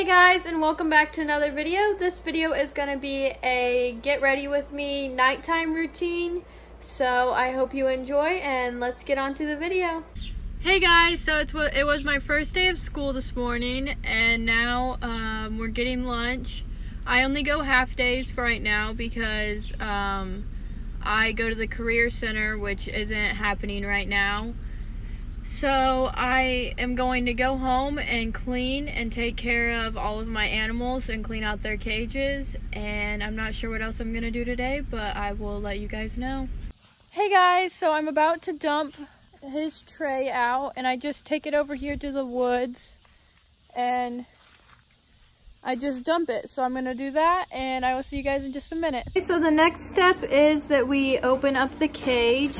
Hey guys and welcome back to another video. This video is going to be a get ready with me nighttime routine. So I hope you enjoy and let's get on to the video. Hey guys, so it's, it was my first day of school this morning and now um, we're getting lunch. I only go half days for right now because um, I go to the career center which isn't happening right now. So I am going to go home and clean and take care of all of my animals and clean out their cages. And I'm not sure what else I'm going to do today, but I will let you guys know. Hey guys, so I'm about to dump his tray out and I just take it over here to the woods and I just dump it. So I'm going to do that and I will see you guys in just a minute. Okay, so the next step is that we open up the cage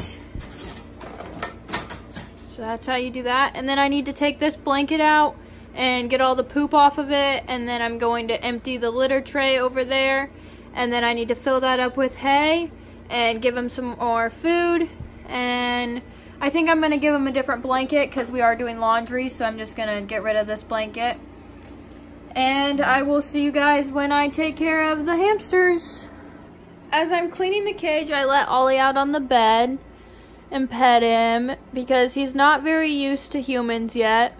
so that's how you do that. And then I need to take this blanket out and get all the poop off of it. And then I'm going to empty the litter tray over there. And then I need to fill that up with hay and give him some more food. And I think I'm going to give him a different blanket because we are doing laundry. So I'm just going to get rid of this blanket. And I will see you guys when I take care of the hamsters. As I'm cleaning the cage, I let Ollie out on the bed and pet him because he's not very used to humans yet.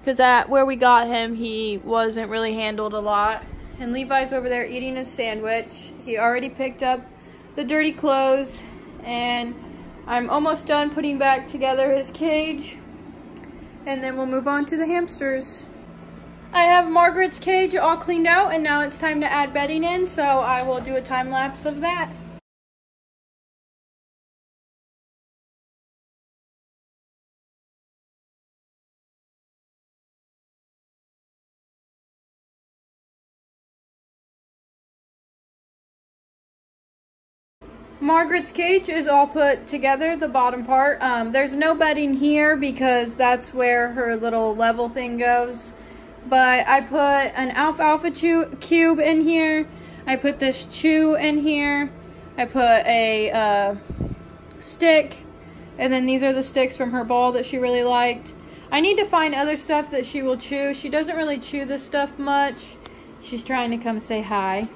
Because at where we got him, he wasn't really handled a lot. And Levi's over there eating his sandwich. He already picked up the dirty clothes. And I'm almost done putting back together his cage. And then we'll move on to the hamsters. I have Margaret's cage all cleaned out and now it's time to add bedding in. So I will do a time lapse of that. Margaret's cage is all put together, the bottom part. Um, there's no bedding here because that's where her little level thing goes. But I put an alfalfa cube in here. I put this chew in here. I put a uh, stick. And then these are the sticks from her ball that she really liked. I need to find other stuff that she will chew. She doesn't really chew this stuff much. She's trying to come say hi.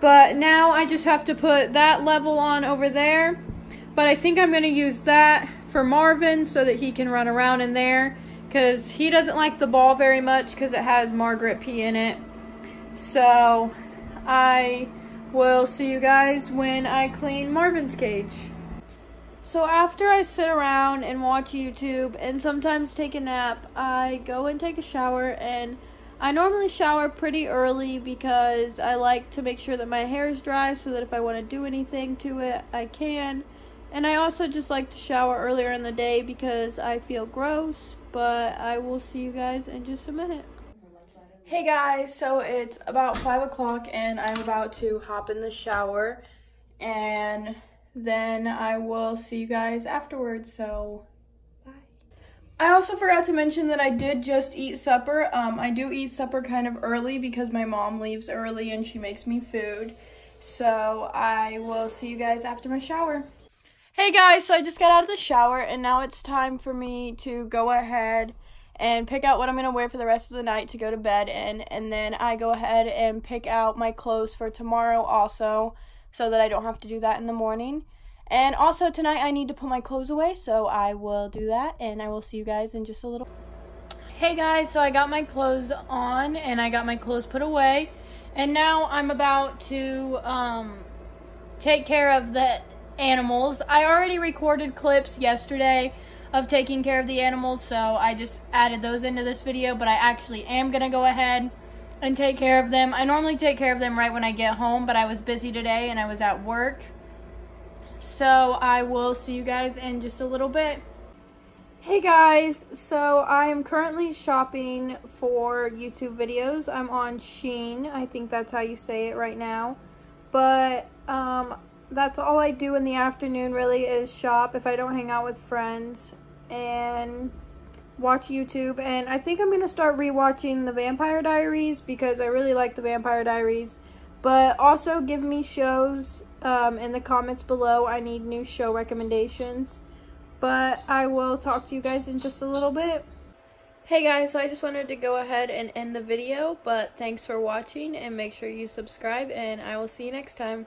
But now I just have to put that level on over there. But I think I'm going to use that for Marvin so that he can run around in there. Because he doesn't like the ball very much because it has Margaret pee in it. So I will see you guys when I clean Marvin's cage. So after I sit around and watch YouTube and sometimes take a nap, I go and take a shower and I normally shower pretty early because I like to make sure that my hair is dry so that if I want to do anything to it, I can. And I also just like to shower earlier in the day because I feel gross, but I will see you guys in just a minute. Hey guys, so it's about 5 o'clock and I'm about to hop in the shower and then I will see you guys afterwards, so I also forgot to mention that I did just eat supper. Um, I do eat supper kind of early because my mom leaves early and she makes me food. So I will see you guys after my shower. Hey guys, so I just got out of the shower and now it's time for me to go ahead and pick out what I'm going to wear for the rest of the night to go to bed in. And then I go ahead and pick out my clothes for tomorrow also so that I don't have to do that in the morning. And also tonight I need to put my clothes away, so I will do that and I will see you guys in just a little. Hey guys, so I got my clothes on and I got my clothes put away. And now I'm about to um, take care of the animals. I already recorded clips yesterday of taking care of the animals, so I just added those into this video, but I actually am going to go ahead and take care of them. I normally take care of them right when I get home, but I was busy today and I was at work. So I will see you guys in just a little bit. Hey guys, so I am currently shopping for YouTube videos. I'm on Shein. I think that's how you say it right now. But um, that's all I do in the afternoon really is shop if I don't hang out with friends and watch YouTube. And I think I'm going to start rewatching The Vampire Diaries because I really like The Vampire Diaries. But also give me shows um, in the comments below. I need new show recommendations. But I will talk to you guys in just a little bit. Hey guys, so I just wanted to go ahead and end the video, but thanks for watching and make sure you subscribe and I will see you next time.